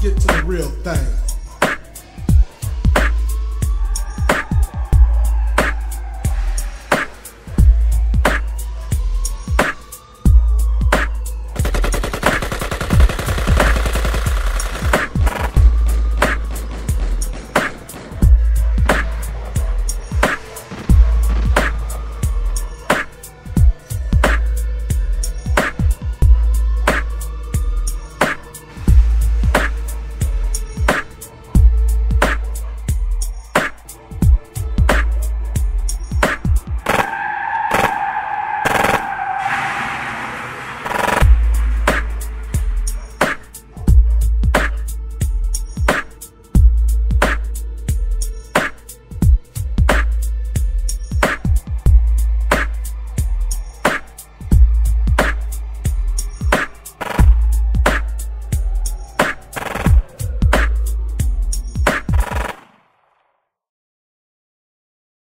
get to the real thing.